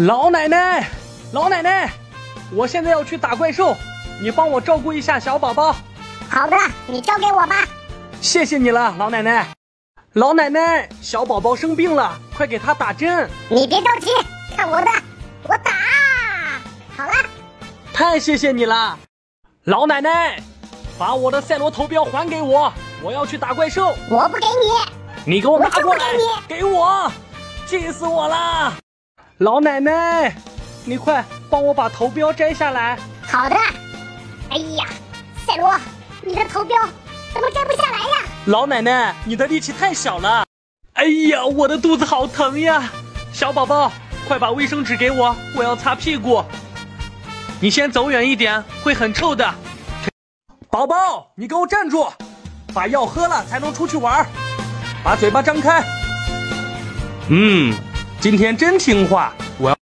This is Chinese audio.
老奶奶，老奶奶，我现在要去打怪兽，你帮我照顾一下小宝宝。好的，你交给我吧。谢谢你了，老奶奶。老奶奶，小宝宝生病了，快给他打针。你别着急，看我的，我打。好了，太谢谢你了，老奶奶，把我的赛罗头标还给我，我要去打怪兽。我不给你，你给我拿过来给我，气死我了！老奶奶，你快帮我把头标摘下来。好的。哎呀，赛罗，你的头标怎么摘不下来呀？老奶奶，你的力气太小了。哎呀，我的肚子好疼呀！小宝宝，快把卫生纸给我，我要擦屁股。你先走远一点，会很臭的。宝宝，你给我站住！把药喝了才能出去玩。把嘴巴张开。嗯，今天真听话。